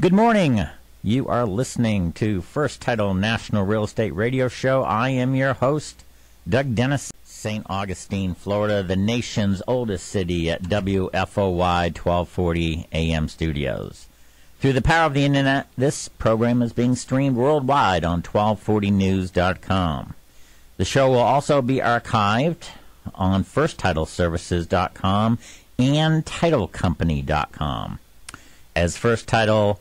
Good morning. You are listening to First Title National Real Estate Radio Show. I am your host, Doug Dennis, St. Augustine, Florida, the nation's oldest city at WFOY 1240 AM studios. Through the power of the internet, this program is being streamed worldwide on 1240news.com. The show will also be archived on firsttitleservices.com and titlecompany.com. As First Title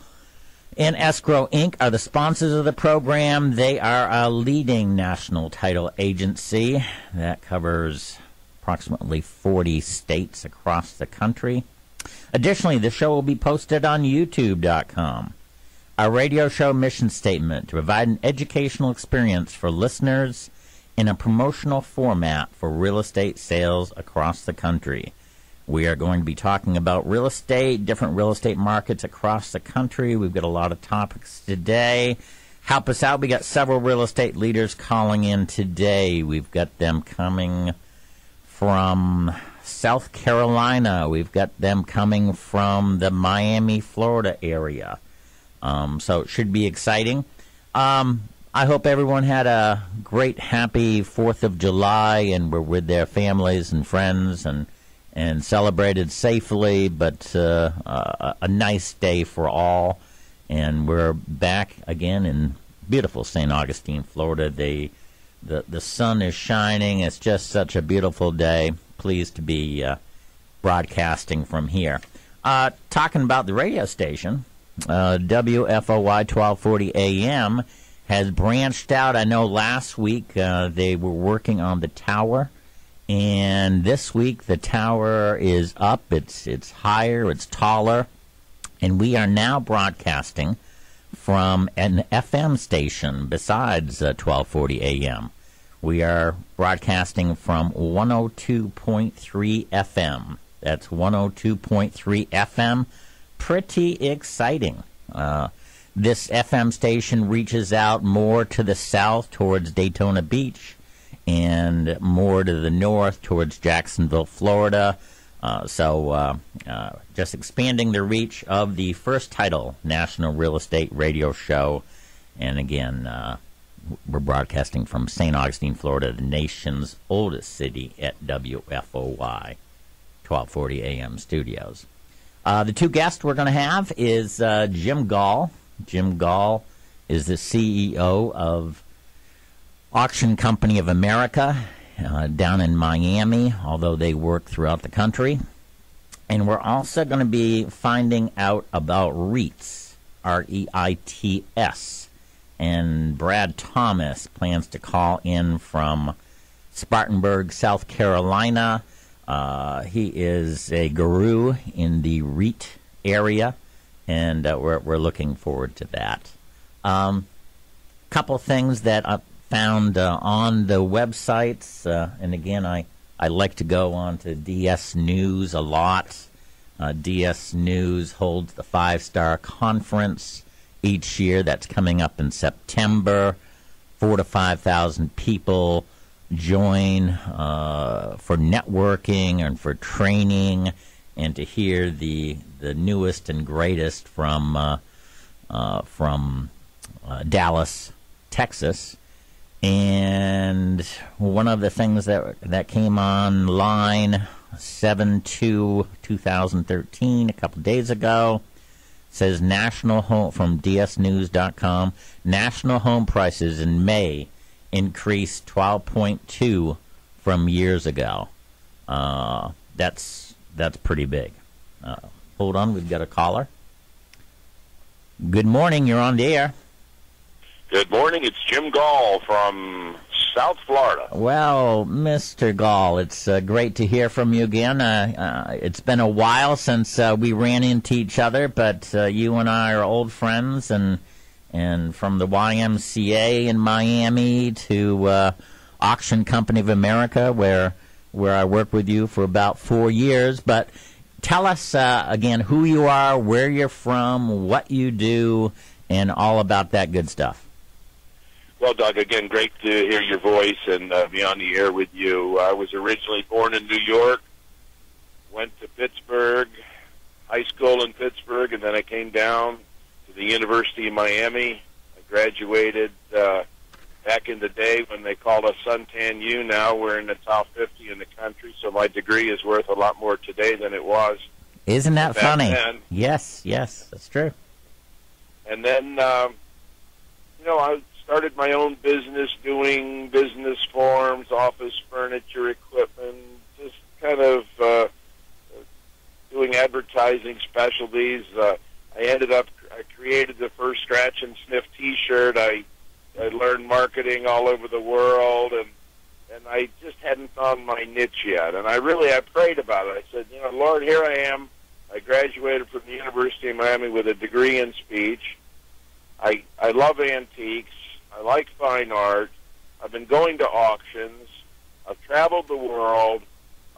and Escrow Inc. are the sponsors of the program. They are a leading national title agency that covers approximately 40 states across the country. Additionally, the show will be posted on YouTube.com. Our radio show mission statement to provide an educational experience for listeners in a promotional format for real estate sales across the country. We are going to be talking about real estate, different real estate markets across the country. We've got a lot of topics today. Help us out. We got several real estate leaders calling in today. We've got them coming from South Carolina. We've got them coming from the Miami, Florida area. Um, so it should be exciting. Um, I hope everyone had a great, happy 4th of July and were with their families and friends and and celebrated safely, but uh, a, a nice day for all. And we're back again in beautiful St. Augustine, Florida. The, the the sun is shining. It's just such a beautiful day. Pleased to be uh, broadcasting from here. Uh, talking about the radio station, uh, WFOY 1240 AM has branched out. I know last week uh, they were working on the tower and this week the tower is up. It's it's higher. It's taller, and we are now broadcasting from an FM station besides uh, 1240 AM. We are broadcasting from 102.3 FM. That's 102.3 FM. Pretty exciting. Uh, this FM station reaches out more to the south towards Daytona Beach and more to the north towards Jacksonville, Florida. Uh, so, uh, uh, just expanding the reach of the first title national real estate radio show. And again, uh, we're broadcasting from St. Augustine, Florida, the nation's oldest city at WFOY 1240 AM studios. Uh, the two guests we're going to have is uh, Jim Gall. Jim Gall is the CEO of Auction Company of America uh, down in Miami, although they work throughout the country. And we're also going to be finding out about REITs, R E I T S. And Brad Thomas plans to call in from Spartanburg, South Carolina. Uh, he is a guru in the REIT area, and uh, we're, we're looking forward to that. Um, couple things that uh, found uh, on the websites. Uh, and again, I, I like to go on to DS News a lot. Uh, DS News holds the five star conference each year. That's coming up in September. Four to 5,000 people join uh, for networking and for training and to hear the, the newest and greatest from, uh, uh, from Dallas, Texas. And one of the things that that came online 7 2 2013 a couple days ago says national home from dsnews.com national home prices in May increased 12.2 from years ago. Uh, that's that's pretty big. Uh, hold on, we've got a caller. Good morning, you're on the air. Good morning. It's Jim Gall from South Florida. Well, Mr. Gall, it's uh, great to hear from you again. Uh, uh, it's been a while since uh, we ran into each other, but uh, you and I are old friends, and and from the YMCA in Miami to uh, Auction Company of America, where where I worked with you for about four years. But tell us again who you are, where you're from, what you do, and all about that good stuff. Well, Doug, again, great to hear your voice and uh, be on the air with you. I was originally born in New York, went to Pittsburgh, high school in Pittsburgh, and then I came down to the University of Miami. I graduated uh, back in the day when they called us Suntan U. Now we're in the top 50 in the country, so my degree is worth a lot more today than it was. Isn't that funny? then. Yes, yes, that's true. And then, um, you know, I started my own business doing business forms, office furniture, equipment, just kind of uh, doing advertising specialties. Uh, I ended up, I created the first Scratch and Sniff T-shirt. I, I learned marketing all over the world, and and I just hadn't found my niche yet. And I really, I prayed about it. I said, you know, Lord, here I am. I graduated from the University of Miami with a degree in speech. I I love antiques. I like fine art. I've been going to auctions. I've traveled the world.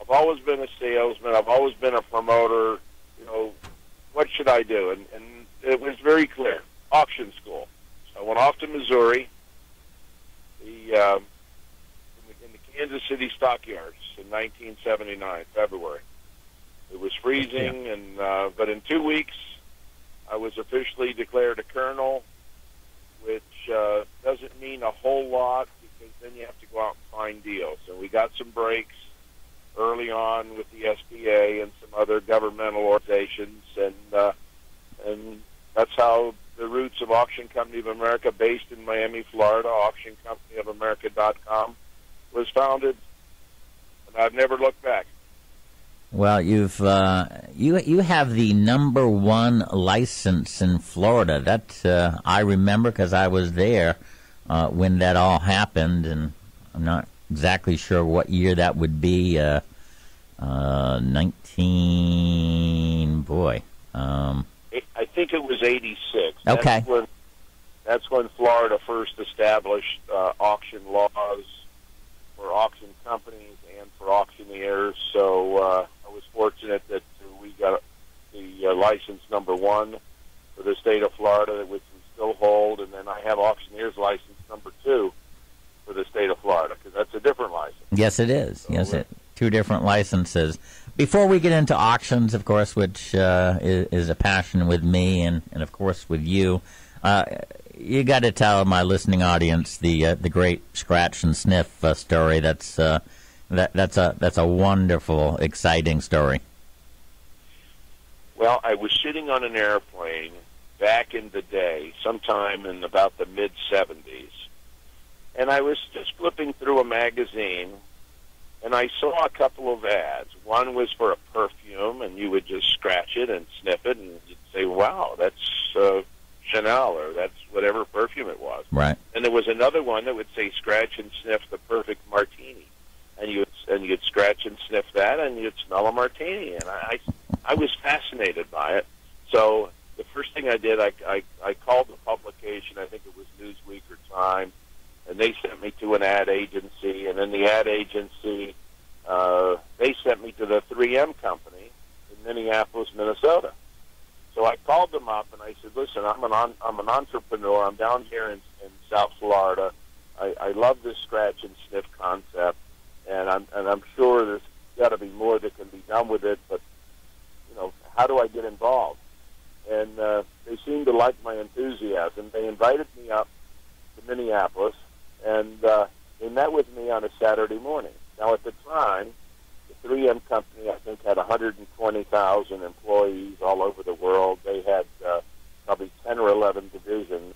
I've always been a salesman. I've always been a promoter. You know, what should I do? And, and it was very clear. Auction school. So I went off to Missouri, the uh, in, the, in the Kansas City stockyards in 1979, February. It was freezing, and uh, but in two weeks, I was officially declared a colonel, uh, doesn't mean a whole lot because then you have to go out and find deals. And we got some breaks early on with the SBA and some other governmental organizations, and uh, and that's how the roots of Auction Company of America, based in Miami, Florida, AuctionCompanyofAmerica.com, was founded, and I've never looked back. Well, you've uh, you you have the number one license in Florida. That uh, I remember because I was there uh, when that all happened, and I'm not exactly sure what year that would be. Uh, uh, Nineteen, boy. Um, I think it was '86. Okay. That's when, that's when Florida first established uh, auction laws for auction companies and for auctioneers. So uh, fortunate that we got the uh, license number one for the state of Florida, which we still hold, and then I have auctioneer's license number two for the state of Florida because that's a different license. Yes, it is. Yes, it two different licenses. Before we get into auctions, of course, which uh, is, is a passion with me and, and of course with you, uh, you got to tell my listening audience the uh, the great scratch and sniff uh, story. That's uh, that that's a that's a wonderful, exciting story. Well, I was sitting on an airplane back in the day, sometime in about the mid 70s, and I was just flipping through a magazine, and I saw a couple of ads. One was for a perfume, and you would just scratch it and sniff it, and you'd say, "Wow, that's uh, Chanel," or "That's whatever perfume it was." Right. And there was another one that would say, "Scratch and sniff the perfect martini," and you and you'd scratch and sniff that, and you'd smell a martini. And I, I was fascinated by it. So the first thing I did, I, I, I called the publication. I think it was Newsweek or Time, and they sent me to an ad agency. And then the ad agency, uh, they sent me to the 3M company in Minneapolis, Minnesota. So I called them up and I said, "Listen, I'm an on, I'm an entrepreneur. I'm down here in, in South Florida. I, I love this scratch and sniff concept, and I'm and I'm sure there's got to be more that can be done with it. But you know, how do I get involved?" And uh, they seemed to like my enthusiasm. They invited me up to Minneapolis, and uh, they met with me on a Saturday morning. Now, at the time, the 3M company, I think, had 120,000 employees all over the world. They had uh, probably 10 or 11 divisions.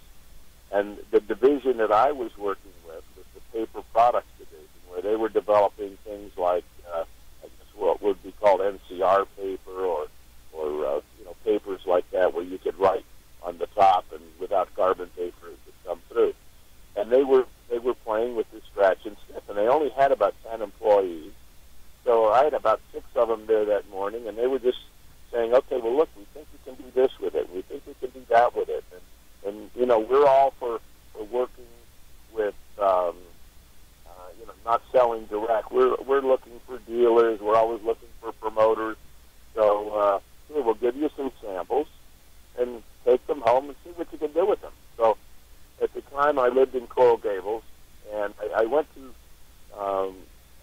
And the division that I was working with was the paper products where they were developing things like, uh, I guess, what would be called NCR paper or, or uh, you know, papers like that where you could write on the top and without carbon paper it would come through. And they were they were playing with this scratch and sniff, and they only had about 10 employees. So I had about six of them there that morning, and they were just saying, "Okay, well, look, we think we can do this with it. We think we can do that with it." And, and you know, we're all for, for working with, um, uh, you know, not selling direct. We're we're looking for dealers. We're always looking for promoters. So uh, here, we'll give you some samples and take them home and see what you can do with them. So at the time, I lived in Coral Gables, and I, I went to um,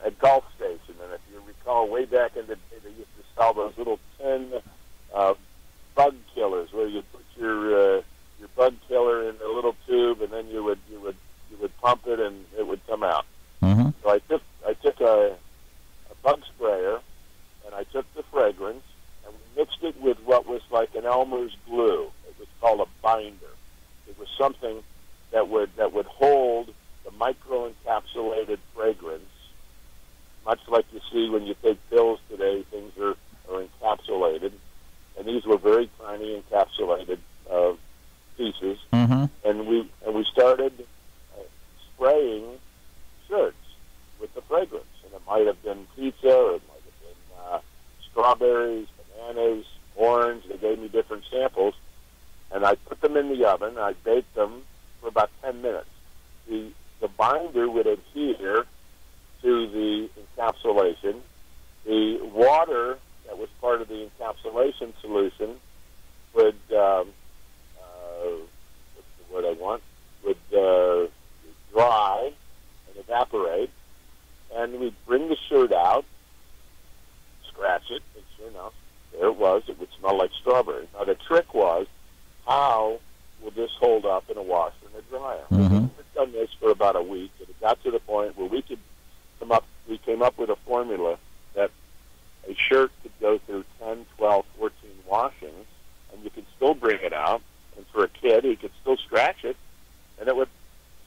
a Gulf station. And if you recall, way back in the day, they used to sell those little tin uh, bug killers where you put your uh, glue. It was called a binder. It was something that would that would hold the micro-encapsulated fragrance, much like you see when you take pills today. Things are, are encapsulated, and these were very tiny encapsulated uh, pieces. Mm-hmm. And we and we started uh, spraying shirts with the fragrance, and it might have been pizza, or it might have been uh, strawberries, bananas, orange. They gave me different samples, and I put them in the oven. I baked them for about ten minutes. The the binder would adhere to the encapsulation. The water that was part of the encapsulation solution would um, uh, what's the word I want would uh, dry and evaporate, and we'd bring the shirt out, scratch it, and sure enough, there it was. It would smell like strawberry. Now the trick was how will this hold up in a washer and a dryer? Mhm. We've done this for about a week, and it got to the point where we could come up. We came up with a formula that a shirt could go through 10, 12, 14 washings, and you could still bring it out. And for a kid, he could still scratch it, and it would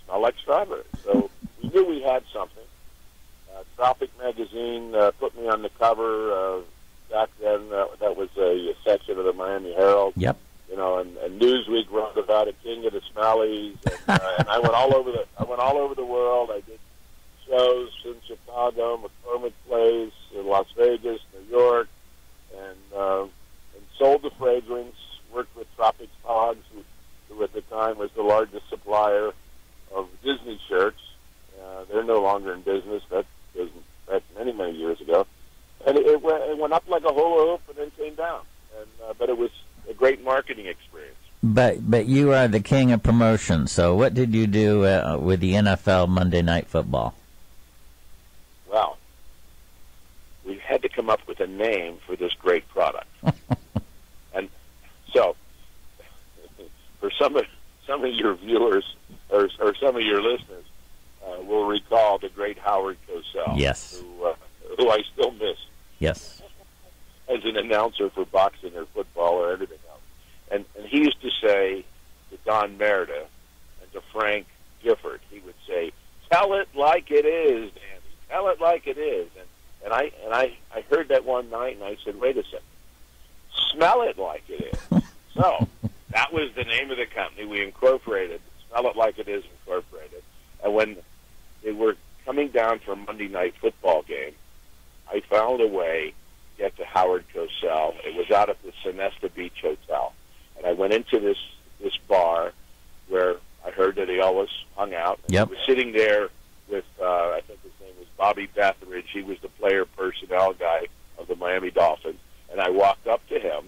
smell like strawberry. So we knew we had something. Uh, Tropic magazine uh, put me on the cover. Uh, back then, uh, that was a, a section of the Miami Herald Yep. you know, and, and Newsweek wrote about it, King of the Smellies, and, uh, and I went all over the I went all over the world. I did shows in Chicago, McCormick Place, in Las Vegas, New York, and uh, and sold the fragrance. Worked with Tropix Togs, who, who at the time was the largest supplier of Disney shirts. Uh, they're no longer in business. That that's many many years ago, and it, it, went, it went up like a hula hoop and then came down. And uh, but it was a great marketing experience. But but you are the king of promotion. So what did you do uh, with the NFL Monday Night Football? Well, we had to come up with a name for this great product, and so for some of some of your viewers or, or some of your listeners uh, will recall the great Howard Cosell, Yes. who uh, who I still miss Yes. as an announcer for boxing or football or anything else. And and he used to say to Don Meredith and to Frank Gifford, he would say, "Tell it like it is, Danny. Tell it like it is." And and I and I I heard that one night and I said, "Wait a second. Smell it like it is." so that was the name of the company. We incorporated Smell It Like It Is Incorporated. And when they were coming down for a Monday night football game, I found a way to get to Howard Cosell. It was out at the Sonesta Beach Hotel. And I went into this this bar where I heard that he always hung out. Yep. He was sitting there with uh, I think his was Bobby Beathard. He was the player personnel guy of the Miami Dolphins. And I walked up to him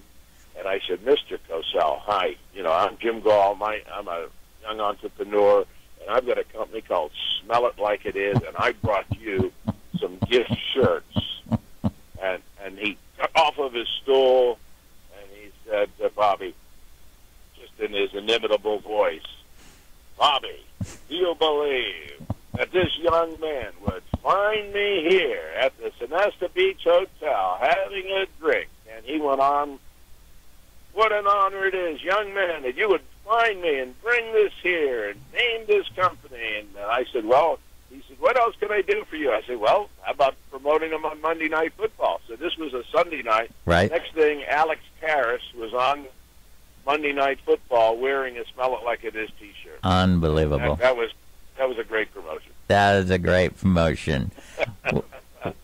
and I said, Mr. Cosell, hi. You know, I'm Jim Gall. My, I'm a young entrepreneur, and I've got a company called Smell It Like It Is, and I brought you some gift shirts. And and he got off of his stool, and he said to Bobby, just in his inimitable voice, Bobby, do you believe that this young man would find me here at the Sonesta Beach Hotel having a drink? And he went on, what an honor it is, young man, that you would find me and bring this here and name this company. And I said, well, he said, what else can I do for you? I said, well, how about promoting them on Monday Night Football? So this was a Sunday night. Right. Next thing, Alex Karras was on Monday Night Football wearing a "Smell It Like It Is" T-shirt. Unbelievable. That, that was that was a great promotion. That is a great promotion.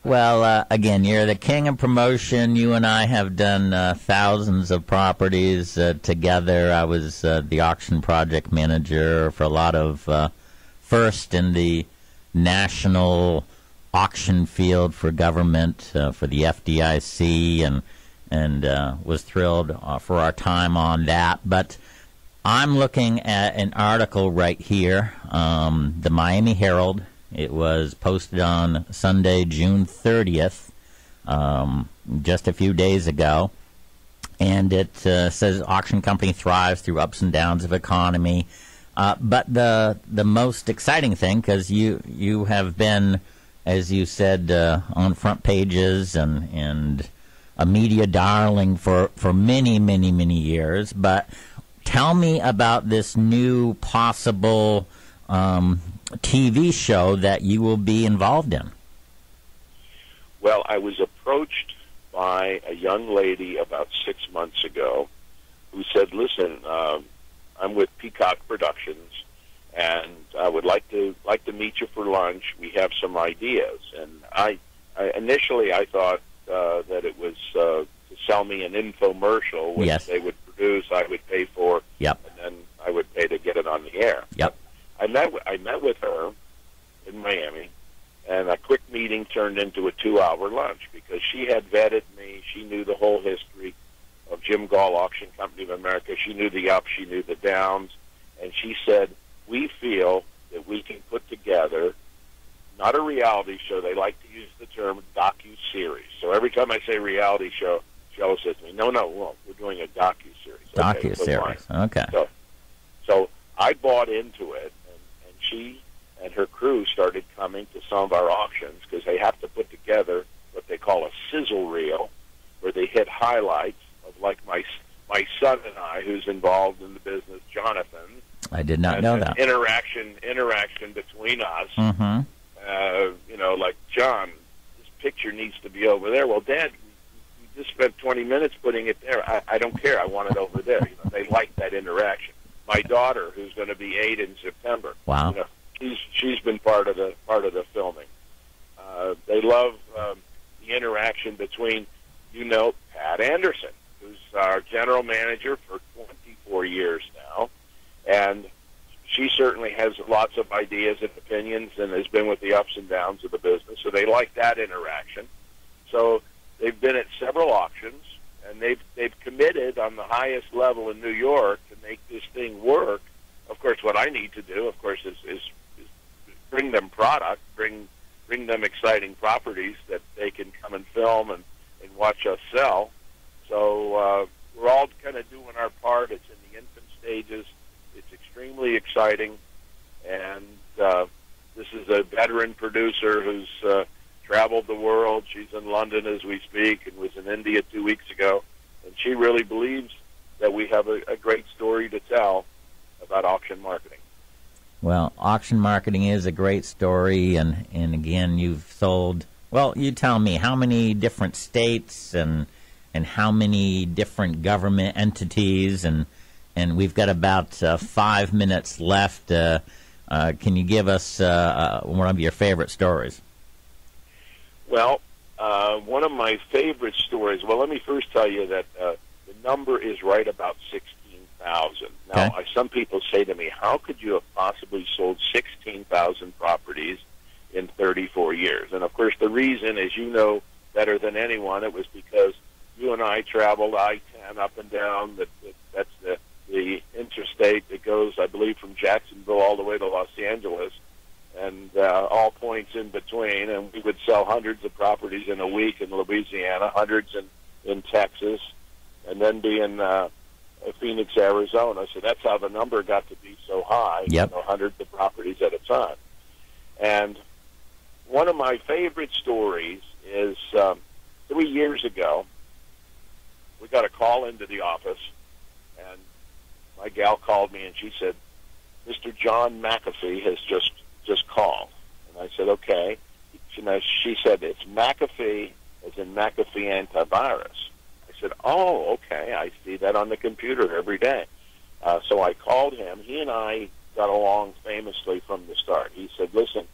Well, uh, again, you're the king of promotion. You and I have done uh, thousands of properties uh, together. I was uh, the auction project manager for a lot of uh, first in the national auction field for government uh, for the FDIC and and was thrilled for our time on that. But I'm looking at an article right here, um, the Miami Herald. It was posted on Sunday, June 30th, um, just a few days ago. And it uh, says auction company thrives through ups and downs of economy. Uh, but the the most exciting thing, because you you have been, as you said, uh, on front pages and and a media darling for, for many, many, many years. But tell me about this new possible um, TV show that you will be involved in. Well, I was approached by a young lady about six months ago who said, "Listen, um, I'm with Peacock Productions, and I would like to like to meet you for lunch. We have some ideas." And I, I initially I thought uh, that it was uh, to sell me an infomercial, which Yes. they would produce, I would pay for, Yep. and then I would pay to get it on the air. Yep. I met I met with her in Miami, and a quick meeting turned into a two-hour lunch because she had vetted me. She knew the whole history of Jim Gall Auction Company of America. She knew the ups, she knew the downs, and she said, "We feel that we can put together not a reality show. They like to use the term docu series. So every time I say reality show, Joe says to me, "No, no, well, we're doing a docu series." Docu series. Okay. So, so I bought into it, and, and she and her crew started coming to some of our auctions because they have to put together what they call a sizzle reel, where they hit highlights of like my my son and I, who's involved in the business, Jonathan. I did not and know that. interaction interaction between us. Mm-hmm. Uh, you know, like John, this picture needs to be over there. Well, Dad, just spent 20 minutes putting it there. I, I don't care. I want it over there. You know, they like that interaction. My daughter, who's going to be eight in September, Wow. you know, she's she's been part of the part of the filming. Uh, they love um, the interaction between, you know, Pat Anderson, who's our general manager for 24 years now, and she certainly has lots of ideas and opinions and has been with the ups and downs of the business. So they like that interaction. So they've been at several auctions and they've they've committed on the highest level in New York to make this thing work. Of course, what I need to do, of course, is, is, is bring them product, bring bring them exciting properties that they can come and film and, and watch us sell. So uh, we're all kind of doing our part. It's in the infant stages. It's extremely exciting, and uh, this is a veteran producer who's uh, traveled the world. She's in London as we speak, and was in India two weeks ago. And she really believes that we have a, a great story to tell about auction marketing. Well, auction marketing is a great story, and, and again, you've sold. Well, you tell me how many different states and and how many different government entities, and and we've got about uh, five minutes left. Uh, uh, can you give us uh, uh, one of your favorite stories? Well, uh, one of my favorite stories. Well, let me first tell you that uh, the number is right about sixteen thousand. Now, Okay. I, some people say to me, "How could you have possibly sold sixteen thousand properties in thirty-four years?" And of course, the reason, as you know better than anyone, it was because you and I traveled I-10 up and down. That, that that's the the interstate that goes, I believe, from Jacksonville all the way to Los Angeles and uh, all points in between. And we would sell hundreds of properties in a week in Louisiana, hundreds in in Texas, and then be in uh, Phoenix, Arizona. So that's how the number got to be so high. Yep. You know, hundreds of properties at a time. And one of my favorite stories is um, three years ago. We got a call into the office, and my gal called me and she said, "Mr. John McAfee has just just called." And I said, "Okay." She, now, she said, "It's McAfee, as in McAfee antivirus." I said, "Oh, okay. I see that on the computer every day." Uh, so I called him. He and I got along famously from the start. He said, "Listen,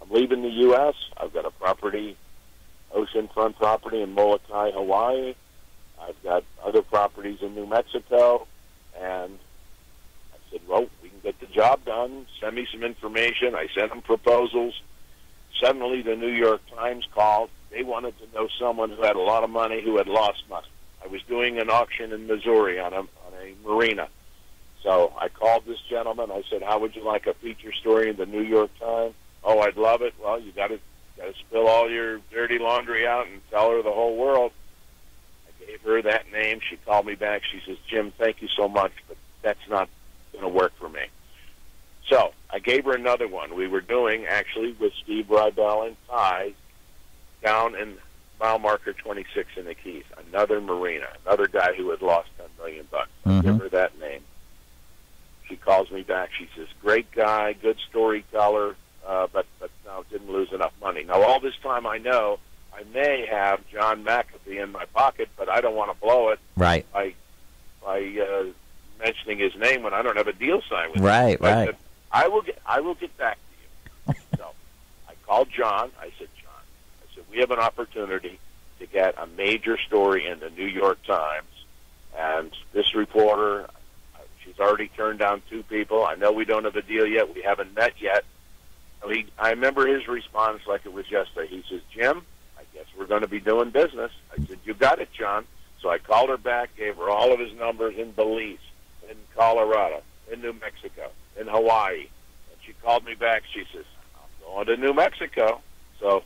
I'm leaving the U.S. I've got a property, oceanfront property in Molokai, Hawaii. I've got other properties in New Mexico, and I said, well, we get the job done. Send me some information. I sent them proposals. Suddenly, the New York Times called. They wanted to know someone who had a lot of money who had lost money. I was doing an auction in Missouri on a on a marina. So I called this gentleman. I said, "How would you like a feature story in the New York Times?" Oh, I'd love it. Well, you got to got to spill all your dirty laundry out and tell her the whole world. I gave her that name. She called me back. She says, "Jim, thank you so much, but that's not going to work for me." So I gave her another one. We were doing actually with Steve Rydell and Ties down in mile marker 26 in the Keys, another Marina, another guy who had lost 10 million bucks. I Mhm. give her that name. She calls me back. She says, "Great guy, good storyteller, uh, but but no, didn't lose enough money." Now all this time, I know I may have John McAfee in my pocket, but I don't want to blow it Right. by by uh, mentioning his name when I don't have a deal signed with him. Right, right. I will get I will get back to you. so I called John. I said, John, I said we have an opportunity to get a major story in the New York Times, and this reporter, she's already turned down two people. I know we don't have a deal yet. We haven't met yet. So he, I remember his response like it was yesterday. He says, Jim, I guess we're going to be doing business. I said, You got it, John. So I called her back, gave her all of his numbers in Belize, in Colorado, in New Mexico, in Hawaii. And she called me back. She says, I'm going to New Mexico. So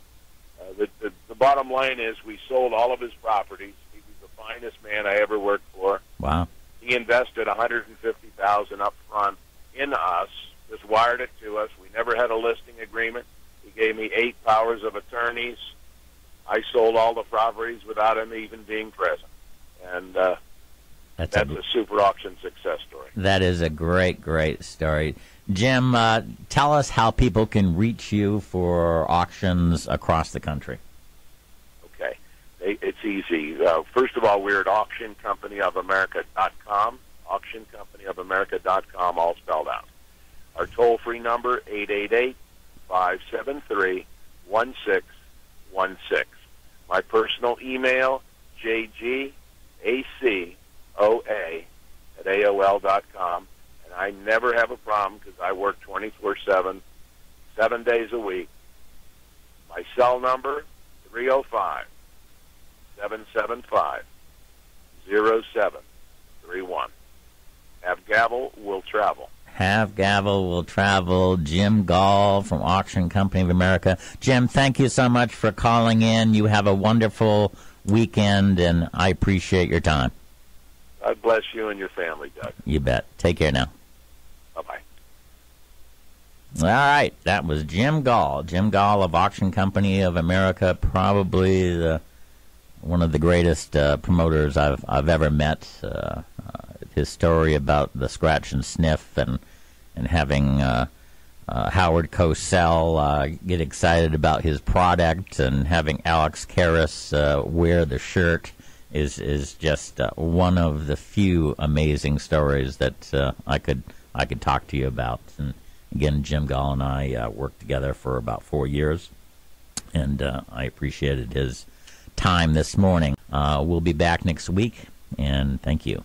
uh, the, the, the bottom line is we sold all of his properties. He was the finest man I ever worked for. Wow. He invested 150000 up front in us, just wired it to us. We never had a listing agreement. He gave me eight powers of attorneys. I sold all the properties without him even being present. And uh, That's that's a, a super auction success story. that is a great, great story. Jim, uh, tell us how people can reach you for auctions across the country. Okay. It's easy. Uh, first of all, we're at auctioncompanyofamerica.com, auctioncompanyofamerica.com, all spelled out. Our toll-free number, 888-573-1616. My personal email, jgacoa at AOL.com. And I never have a problem because I work 24-7, seven days a week. My cell number, 305 775 0731. Have gavel, will travel. Have Gavel will travel. Jim Gall from Auction Company of America. Jim, thank you so much for calling in. You have a wonderful weekend, and I appreciate your time. God bless you and your family, Doug. You bet. Take care now. Bye bye. All right, that was Jim Gall. Jim Gall of Auction Company of America, probably the one of the greatest uh, promoters I've I've ever met. Uh, uh, his story about the scratch and sniff and and having uh, uh, Howard Cosell uh, get excited about his product and having Alex Karras uh, wear the shirt is is just uh, one of the few amazing stories that uh, I could I could talk to you about. And again, Jim Gall and I uh, worked together for about four years, and uh, I appreciated his time this morning. Uh, we'll be back next week, and thank you.